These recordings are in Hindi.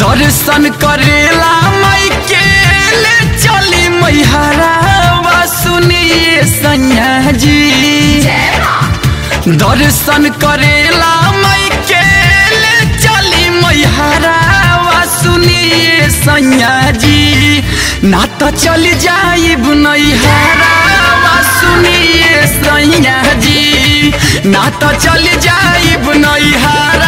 दर्शन करेला मई के ले चली मैहरा सुनिए सैया जी। दर्शन करेला मई के चली मैहरा सुनिए सैया जी। ना तो चल जाइब नैहरा सुनिए सैया जी। ना तो चल जाइब नैहरा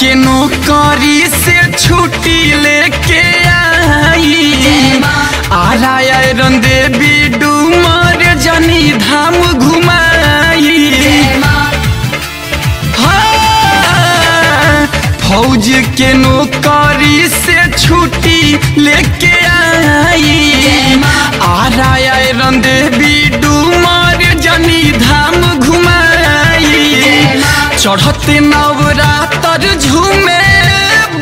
के नौकरी से छुट्टी लेके आई। आरा रन देवी डूमर जनी धाम घुमाई। हाँ, फौज के नौकरी चढ़ते नवरातर झूमे,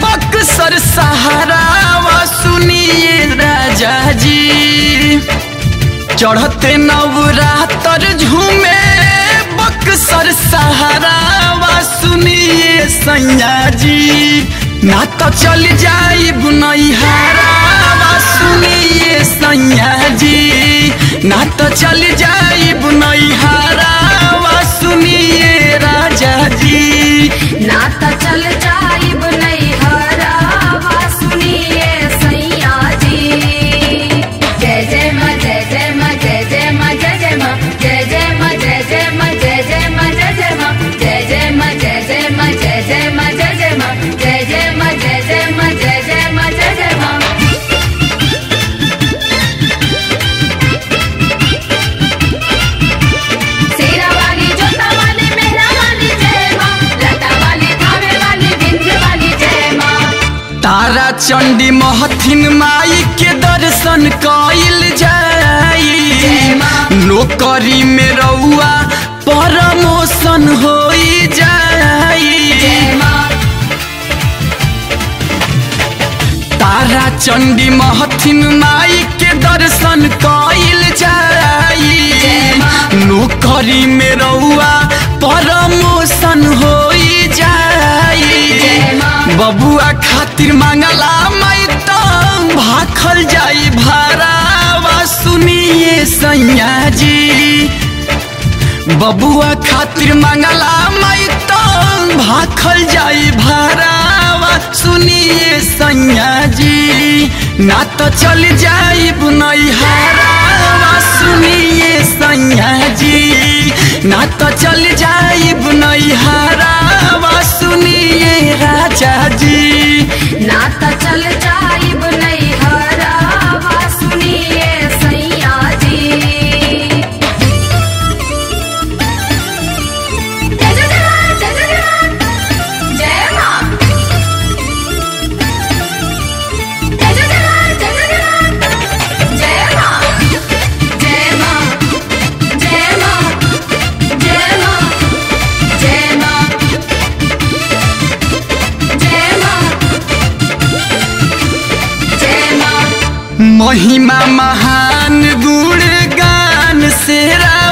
बक्सर सहारा सुनिए राजा जी। चढ़ते नवरातर झूमे, बक्सर सहारा सुनिए सैया जी। ना तो चल जाइब नैहरा सुनिए सैया जी। ना तो चल चंडी महथिन माई के दर्शन कइल जाई नौकरी में रउआ प्रमोशन हो जाई तारा चंडी महथिन माई के दर्शन कइल जाई नौकरी में रउआ प्रमोशन हो जाई बबुआ खातिर मांगला मैं तो भाखल जाई भारावा सुनिए सैया जी। बबुआ खातिर मांगला मैं तो भाखल जाई भारावा सुनिए सैया जी। ना तो चल जाइब नैहरावा सुनिए सैया जी। ना तो चल जाई नैहरावा सुनिए महिमा महान गुण गान से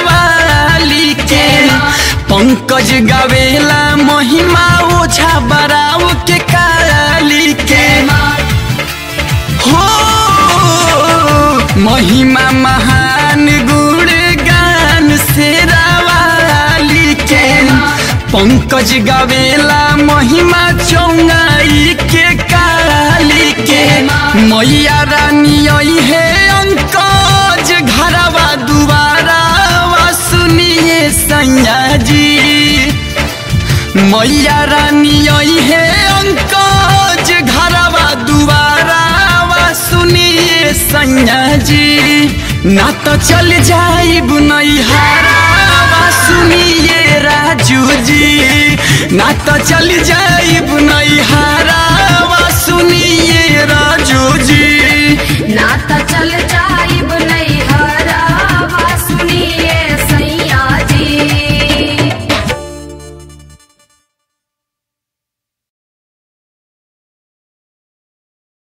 वाली के। पंकज गावेला महिमा ओझा बराव के काली के। हो, महिमा महान गुण गान से वाली के। पंकज गावेला महिमा चौंगाई के काली के। मैया रानी आई है अंकज, घरवा दुबारा सुनिए सैया जी। मैया रानी आई है अंकज, घरवा दुबारा सुनिए सैया जी। ना तो चल जाइब नैहारा वा सुनिए राजू जी। ना तो चल जाइब नैहारा। राजू जी। नाता